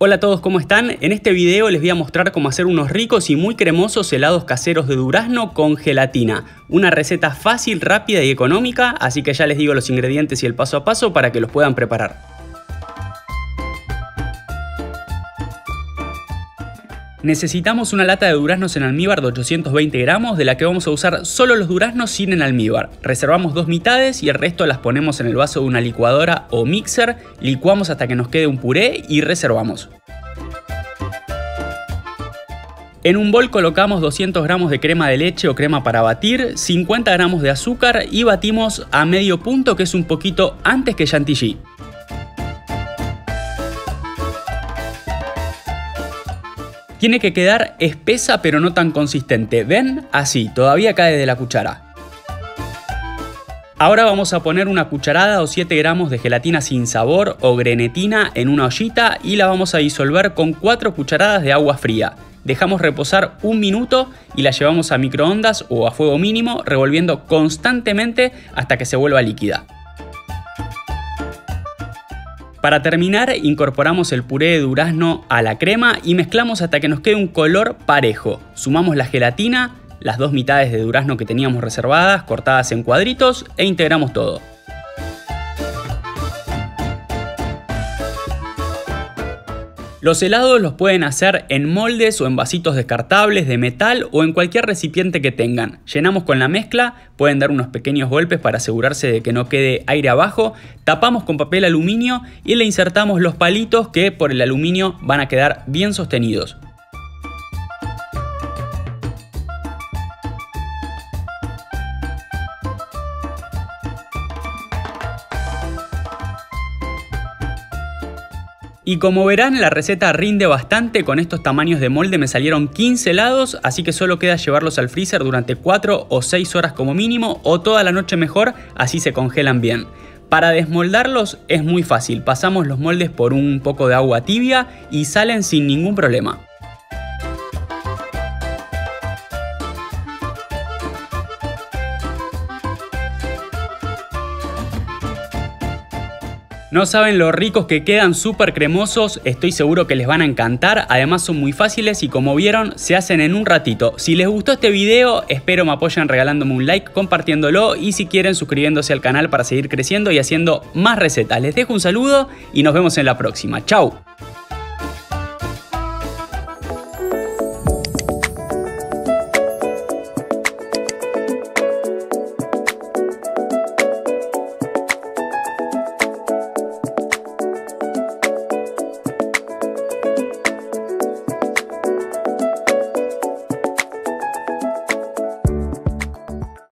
Hola a todos, ¿cómo están? En este video les voy a mostrar cómo hacer unos ricos y muy cremosos helados caseros de durazno con gelatina. Una receta fácil, rápida y económica, así que ya les digo los ingredientes y el paso a paso para que los puedan preparar. Necesitamos una lata de duraznos en almíbar de 820 gramos, de la que vamos a usar solo los duraznos sin en almíbar. Reservamos dos mitades y el resto las ponemos en el vaso de una licuadora o mixer, licuamos hasta que nos quede un puré y reservamos. En un bol colocamos 200 gramos de crema de leche o crema para batir, 50 gramos de azúcar y batimos a medio punto que es un poquito antes que chantilly. Tiene que quedar espesa pero no tan consistente. ¿Ven? Así, todavía cae de la cuchara. Ahora vamos a poner una cucharada o 7 gramos de gelatina sin sabor o grenetina en una ollita y la vamos a disolver con 4 cucharadas de agua fría. Dejamos reposar un minuto y la llevamos a microondas o a fuego mínimo revolviendo constantemente hasta que se vuelva líquida. Para terminar, incorporamos el puré de durazno a la crema y mezclamos hasta que nos quede un color parejo. Sumamos la gelatina, las dos mitades de durazno que teníamos reservadas, cortadas en cuadritos, e integramos todo. Los helados los pueden hacer en moldes o en vasitos descartables de metal o en cualquier recipiente que tengan. Llenamos con la mezcla, pueden dar unos pequeños golpes para asegurarse de que no quede aire abajo, tapamos con papel aluminio y le insertamos los palitos que por el aluminio van a quedar bien sostenidos. Y como verán la receta rinde bastante, con estos tamaños de molde me salieron 15 helados, así que solo queda llevarlos al freezer durante 4 o 6 horas como mínimo o toda la noche mejor, así se congelan bien. Para desmoldarlos es muy fácil, pasamos los moldes por un poco de agua tibia y salen sin ningún problema. No saben lo ricos que quedan, súper cremosos, estoy seguro que les van a encantar, además son muy fáciles y como vieron se hacen en un ratito. Si les gustó este video, espero me apoyen regalándome un like, compartiéndolo y si quieren suscribiéndose al canal para seguir creciendo y haciendo más recetas. Les dejo un saludo y nos vemos en la próxima. ¡Chao!